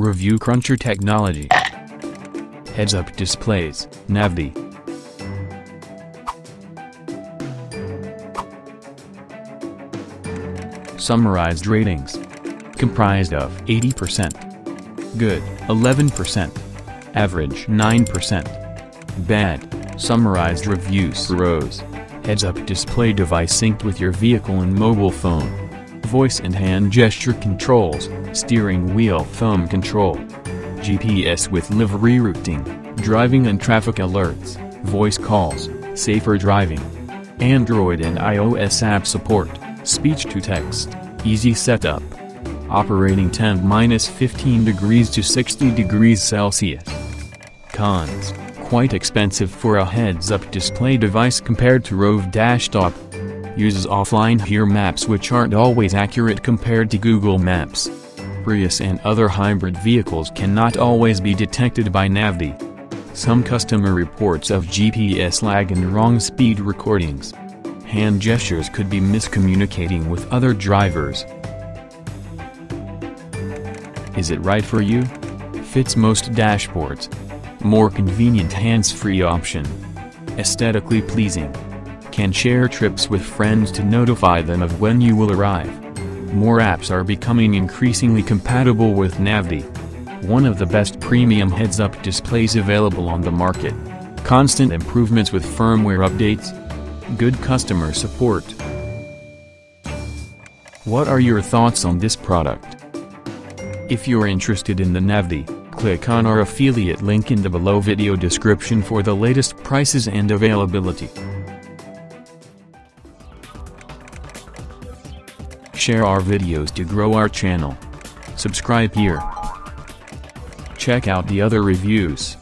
Review Cruncher Technology. Heads-up displays, Navdy. Summarized ratings. Comprised of 80%. Good, 11%. Average 9%. Bad, summarized reviews rose. Heads-up display device synced with your vehicle and mobile phone. Voice and hand gesture controls, steering wheel thumb control. GPS with livery routing, driving and traffic alerts, voice calls, safer driving. Android and iOS app support, speech to text, easy setup. Operating temp minus 15 degrees to 60 degrees Celsius. Cons, quite expensive for a heads-up display device compared to Roav Dashtop. Uses offline here maps which aren't always accurate compared to Google Maps. Prius and other hybrid vehicles cannot always be detected by Navdy. Some customer reports of GPS lag and wrong speed recordings. Hand gestures could be miscommunicating with other drivers. Is it right for you? Fits most dashboards. More convenient hands-free option. Aesthetically pleasing. Can share trips with friends to notify them of when you will arrive. More apps are becoming increasingly compatible with Navdy. One of the best premium heads-up displays available on the market. Constant improvements with firmware updates. Good customer support. What are your thoughts on this product? If you're interested in the Navdy, click on our affiliate link in the below video description for the latest prices and availability. Share our videos to grow our channel. Subscribe here. Check out the other reviews.